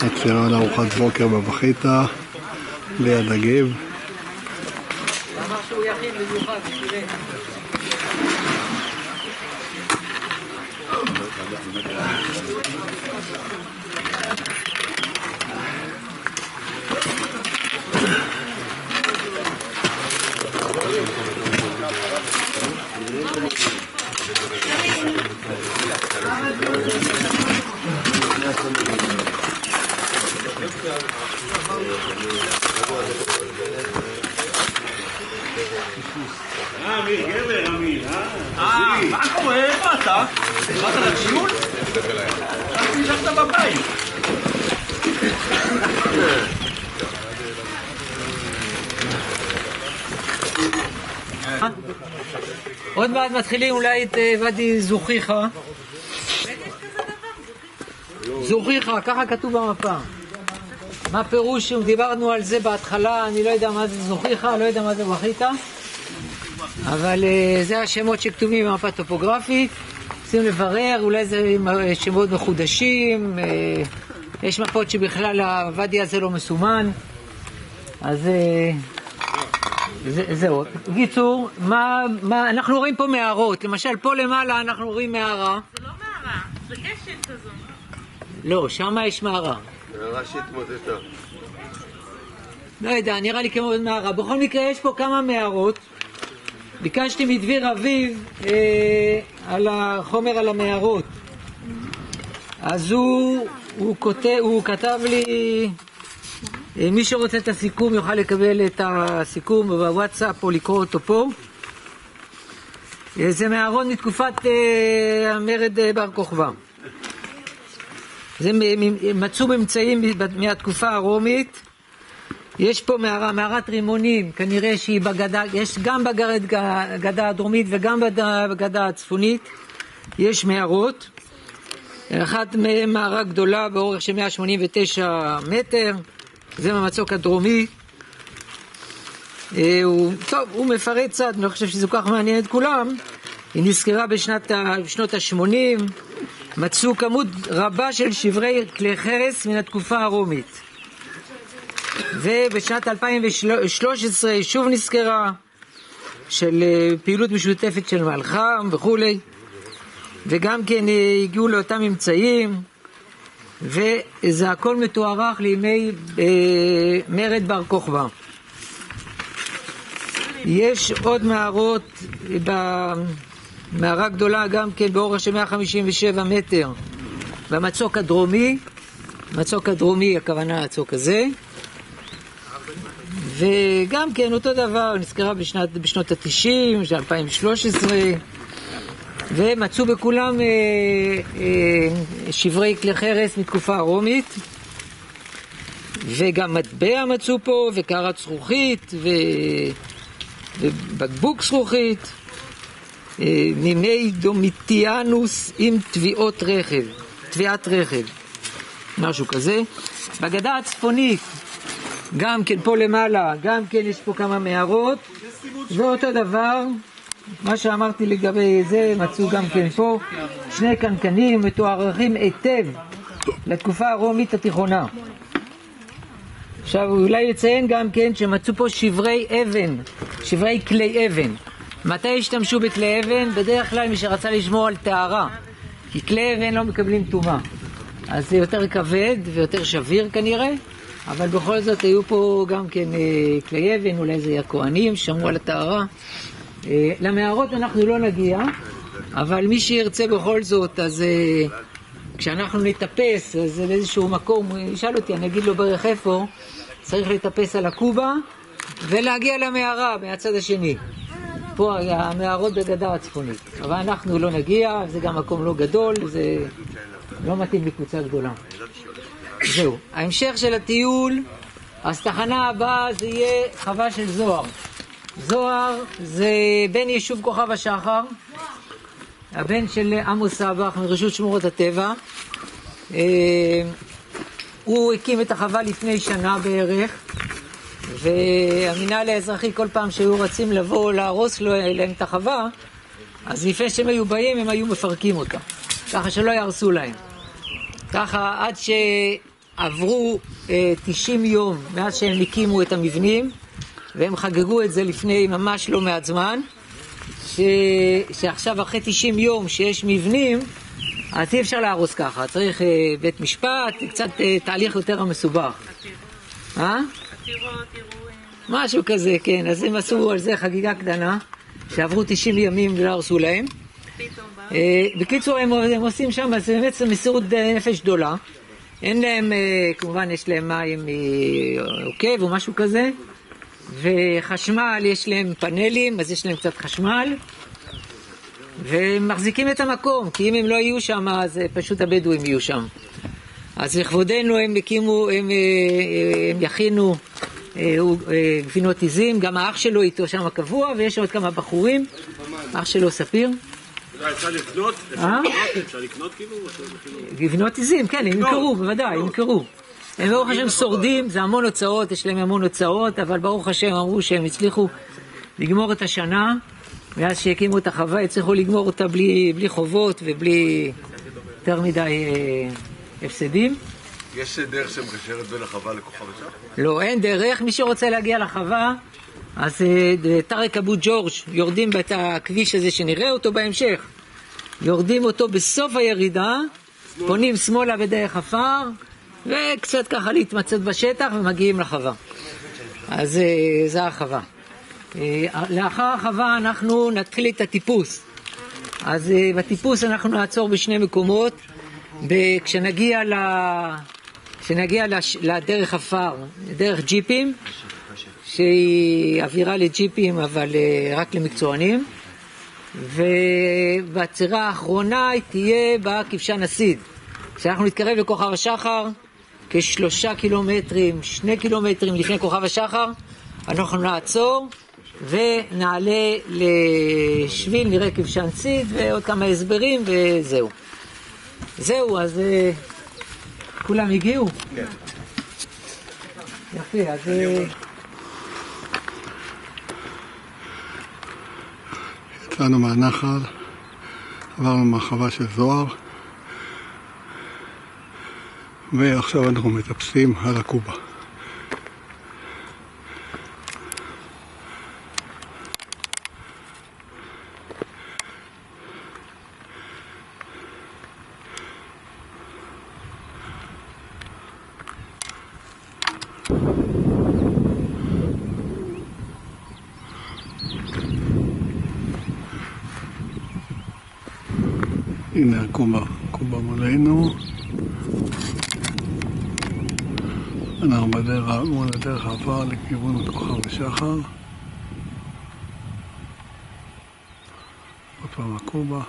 עצירה לארוחת בוקר בבחיתה ליד הגיב. אמר שהוא אמיר גבר, אמיר, אה? מה קורה? איפה אתה? באת לשיעור? חשבתי שישבת בבית. עוד מעט מתחילים אולי את אה, ואדי זוכיחה. זוכיחה, ככה כתוב במפה. מה פירוש, דיברנו על זה בהתחלה, אני לא יודע מה זה זוכיחה, לא יודע מה זה וחיטה, אבל אה, זה השמות שכתובים במפה טופוגרפית. צריכים לברר, אולי זה אה, שמות מחודשים, אה, יש מפות שבכלל הוואדי הזה לא מסומן, אז זה, זהו. בקיצור, מה, מה, אנחנו רואים פה מערות, למשל פה למעלה אנחנו רואים מערה, זה לא מערה, זה כזו. לא, שם יש מערה. הערה שהתמוטטה. לא יודע, נראה לי כמו מערה. בכל מקרה, יש פה כמה מערות. ביקשתי מדביר אביב אה, על החומר על המערות. אז הוא, הוא, כותב, הוא כתב לי, אה, מי שרוצה את הסיכום יוכל לקבל את הסיכום בוואטסאפ או לקרוא אותו פה. אה, זה מערות מתקופת אה, המרד אה, בר כוכבא. זה מצאו ממצאים מהתקופה הרומית. יש פה מערה, מערת רימונים, כנראה שהיא בגדה, יש גם בגדה הדרומית וגם בגדה- הצפונית, יש מערות. אחת מהן מערה גדולה באורך של 189 מטר, זה מהמצוק הדרומי. אה, הוא, טוב, הוא מפרט קצת, אני לא חושב שזה כל כך מעניין את כולם. היא נזכרה בשנת ה- בשנות ה-80, מצאו כמות רבה של שברי כלי חרס מן התקופה הרומית. ובשנת 2013 שוב נזכרה של אה, פעילות משותפת של מלחם וכולי, וגם כן אה, הגיעו לאותם ממצאים, וזה הכל מתוארך לימי אה, מרד בר כוכבא. יש עוד מערות במערה גדולה גם כן באורך של 157 מטר במצוק הדרומי, מצוק הדרומי הכוונה הצוק הזה, וגם כן אותו דבר, נזכרה בשנת, בשנות התשעים, של 2013, ומצאו בכולם אה, אה, שברי כלי חרס מתקופה הרומית, וגם מטבע מצאו פה, וקערת זכוכית, ו... ובקבוק זכוכית, אה, מימי דומיטיאנוס עם תביעות רכב, תביעת רכב, משהו כזה. בגדה הצפונית, גם כן פה למעלה, גם כן יש פה כמה מערות, ואותו דבר, מה שאמרתי לגבי זה, מצאו גם כן פה שני קנקנים מתוארכים היטב לתקופה הרומית התיכונה. עכשיו אולי לציין גם כן שמצאו פה שברי אבן, שברי כלי אבן. מתי השתמשו בכלי אבן? בדרך כלל מי שרצה לשמור על טהרה, כי כלי אבן לא מקבלים טומאה. אז זה יותר כבד ויותר שביר כנראה, אבל בכל זאת היו פה גם כן אה, כלי אבן, אולי זה היה כהנים, שמרו על הטהרה. אה, למערות אנחנו לא נגיע, אבל מי שירצה בכל זאת, אז אה, כשאנחנו נטפס, אז באיזשהו מקום, הוא ישאל אותי, אני אגיד לו בערך איפה, צריך לטפס על הקובה ולהגיע למערה מהצד השני. פה המערות בגדה הצפונית. אבל אנחנו לא נגיע, זה גם מקום לא גדול, זה לא מתאים לקבוצה גדולה. זהו. ההמשך של הטיול, אז תחנה הבאה זה יהיה חווה של זוהר. זוהר זה בן יישוב כוכב השחר, הבן של עמוס סבח מרשות שמורות הטבע. אה, הוא הקים את החווה לפני שנה בערך, והמינהל האזרחי כל פעם שהיו רצים לבוא להרוס לו- להם את החווה, אז לפני שהם היו באים הם היו מפרקים אותה, ככה שלא יהרסו להם. ככה עד עברו אה, 90 יום מאז שהם הקימו את המבנים, והם חגגו את זה לפני ממש לא מעט זמן, ש... שעכשיו אחרי 90 יום שיש מבנים, אז אי אפשר להרוס ככה, צריך אה, בית משפט, קצת אה, תהליך יותר מסובך. אה? עתירות, משהו כזה, כן. אז הם עשו על זה חגיגה קטנה, שעברו 90 ימים ולא הרסו להם. פתאום. אה, בקיצור, הם, הם עושים שם, אז באמת מסירות אה, נפש גדולה. אין להם, אה, כמובן יש להם מים עוקב או משהו כזה, וחשמל, יש להם פאנלים, אז יש להם קצת חשמל, והם מחזיקים את המקום, כי אם הם לא יהיו שם, אז אה, פשוט הבדואים יהיו שם. אז לכבודנו הם הקימו, הם, אה, הם יכינו גבינות עיזים, גם האח שלו איתו שם קבוע, ויש עוד כמה בחורים, אח שלו ספיר. אפשר לקנות? אה? אפשר לקנות כאילו? כאילו? גבינות עיזים, כן, הם ימכרו, בוודאי, ימכרו. הם ברוך השם שורדים, זה המון הוצאות, יש להם המון הוצאות, אבל ברוך השם אמרו שהם הצליחו לגמור את השנה, מאז שהקימו את החווה, הצליחו לגמור אותה בלי, בלי חובות ובלי יותר מדי אה, הפסדים. יש דרך שמקשרת בין החווה לכוכב השחר? לא, אין דרך. מי שרוצה להגיע לחווה, אז אה, טארק אבו ג'ורג', יורדים את הכביש הזה שנראה אותו בהמשך. יורדים אותו בסוף הירידה, פונים שמאלה בדרך עפר, וקצת ככה להתמצאת בשטח ומגיעים לחווה. אז אה, זה החווה. אה, לאחר החווה אנחנו נתחיל את הטיפוס. אז בטיפוס אנחנו נעצור בשני מקומות. כשנגיע, ל... כשנגיע לש... לדרך עפר, דרך ג'יפים, שהיא אווירה לג'יפים אבל אה, רק למקצוענים, ובעצירה האחרונה היא תהיה בכבשן הסיד. כשאנחנו נתקרב לכוכב השחר, כשלושה קילומטרים, שני קילומטרים לפני כוכב השחר, אנחנו נעצור ונעלה לשביל, נראה כבשן סיד ועוד כמה הסברים וזהו. זהו, אז אה, כולם הגיעו? כן. יפה, אז... יצאנו מהנחל, עברנו מהחווה של זוהר, ועכשיו אנחנו מטפסים על הקובה. הנה הקובה, קובה מולנו. אנחנו בדרך, מול הדרך העפר לכיוון כוכב השחר. עוד פעם הקובה.